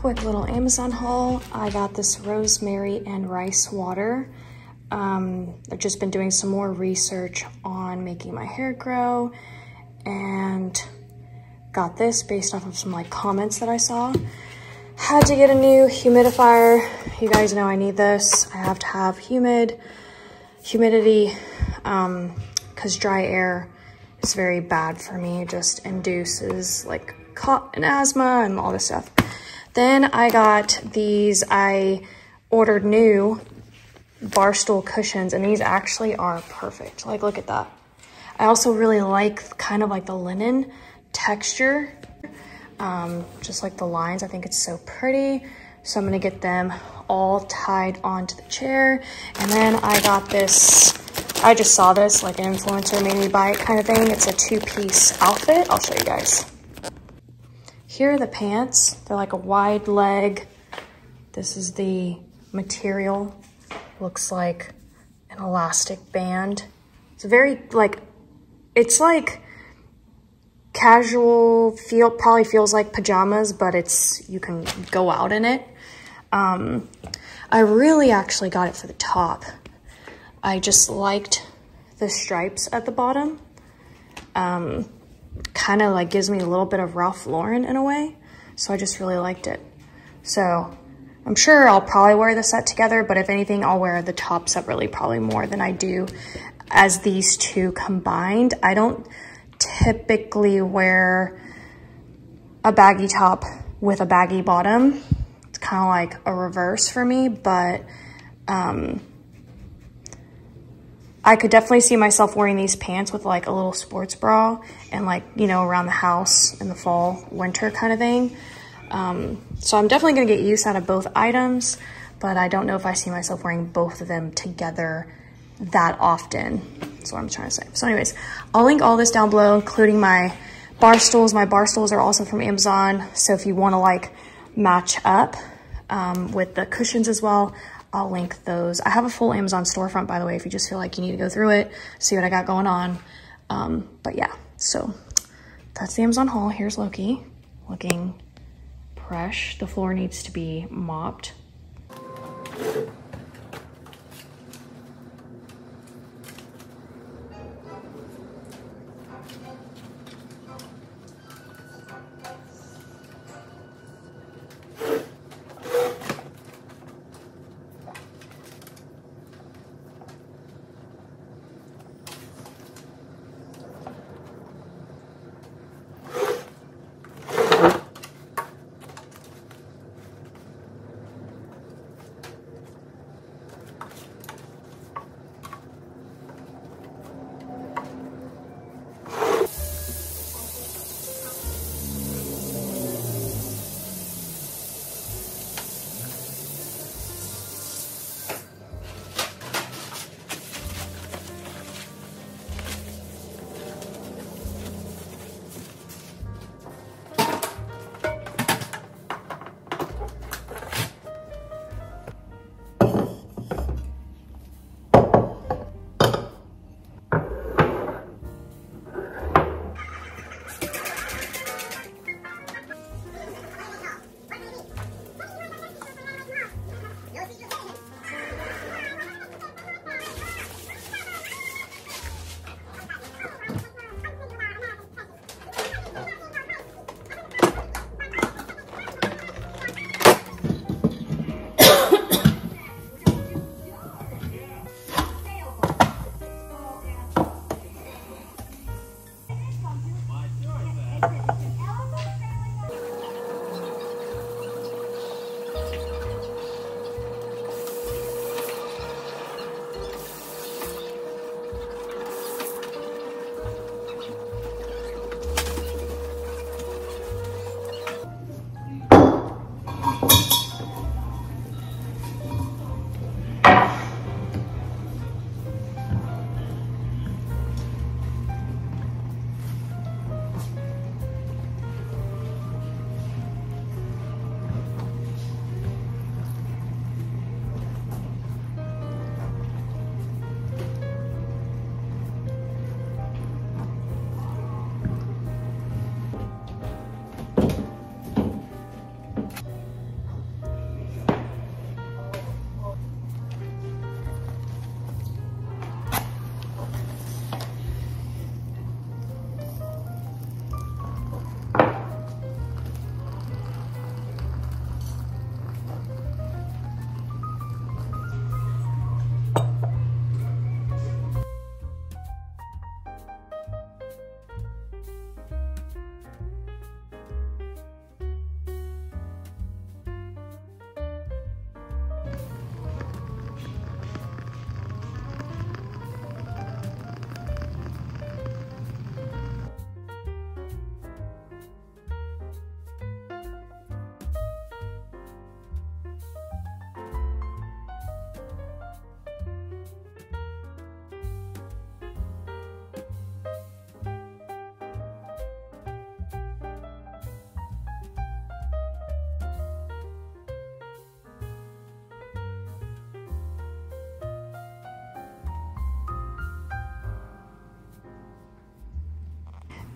quick little Amazon haul. I got this rosemary and rice water. Um, I've just been doing some more research on making my hair grow and got this based off of some like comments that I saw. Had to get a new humidifier. You guys know I need this. I have to have humid, humidity, um, cause dry air is very bad for me. It just induces like cough and asthma and all this stuff. Then I got these, I ordered new barstool cushions and these actually are perfect. Like, look at that. I also really like kind of like the linen texture um, just like the lines. I think it's so pretty. So I'm gonna get them all tied onto the chair. And then I got this, I just saw this, like an influencer made me buy it kind of thing. It's a two-piece outfit. I'll show you guys. Here are the pants. They're like a wide leg. This is the material. Looks like an elastic band. It's very like, it's like casual feel probably feels like pajamas but it's you can go out in it um, i really actually got it for the top i just liked the stripes at the bottom um, kind of like gives me a little bit of ralph lauren in a way so i just really liked it so i'm sure i'll probably wear the set together but if anything i'll wear the top separately probably more than i do as these two combined i don't typically wear a baggy top with a baggy bottom. It's kind of like a reverse for me, but um, I could definitely see myself wearing these pants with like a little sports bra and like, you know, around the house in the fall, winter kind of thing. Um, so I'm definitely gonna get use out of both items, but I don't know if I see myself wearing both of them together that often. That's what I'm trying to say. So anyways, I'll link all this down below, including my bar stools. My bar stools are also from Amazon. So if you want to like match up um, with the cushions as well, I'll link those. I have a full Amazon storefront, by the way, if you just feel like you need to go through it, see what I got going on. Um, but yeah, so that's the Amazon haul. Here's Loki looking fresh. The floor needs to be mopped.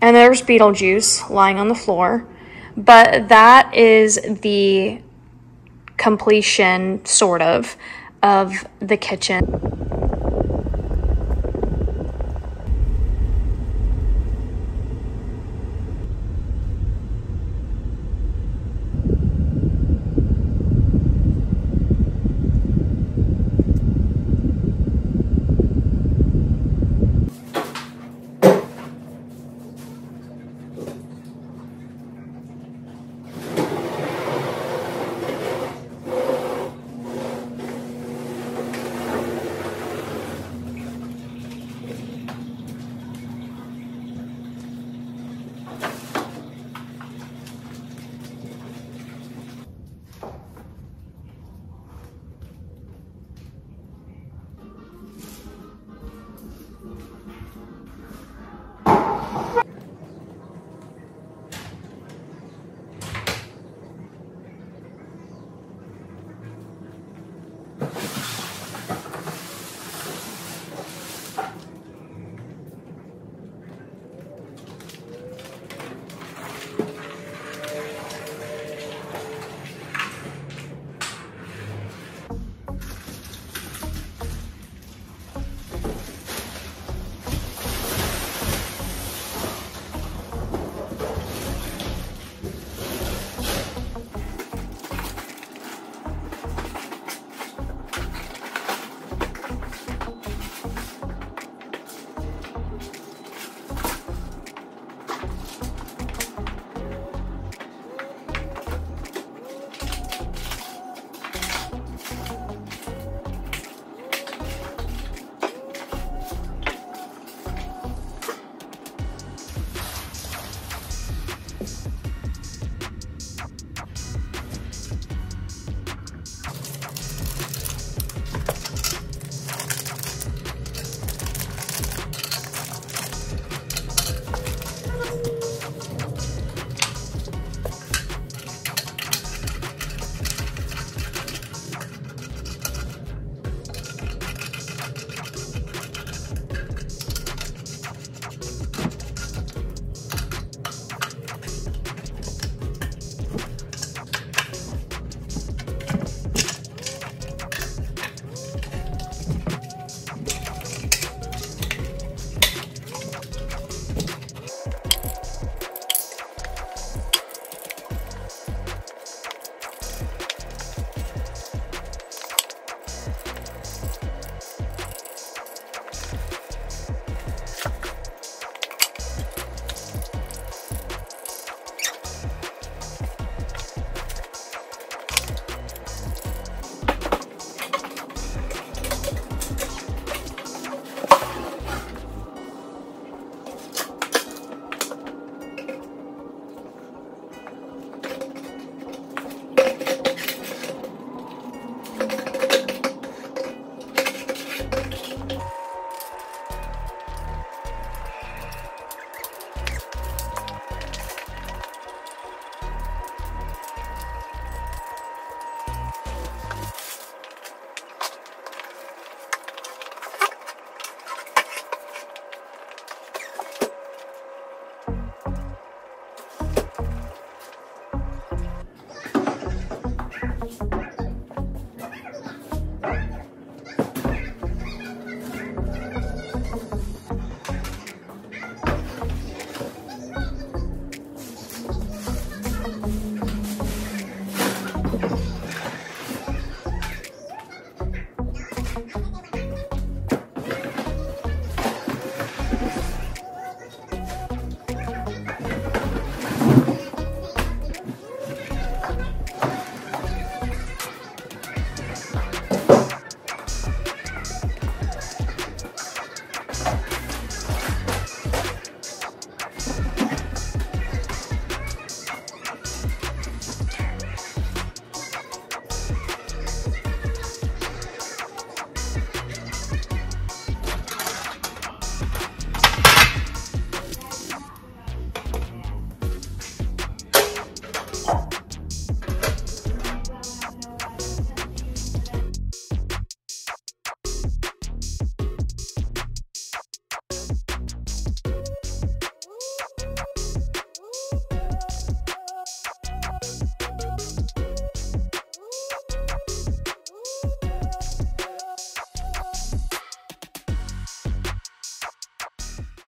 And there's Beetlejuice lying on the floor. But that is the completion, sort of, of the kitchen.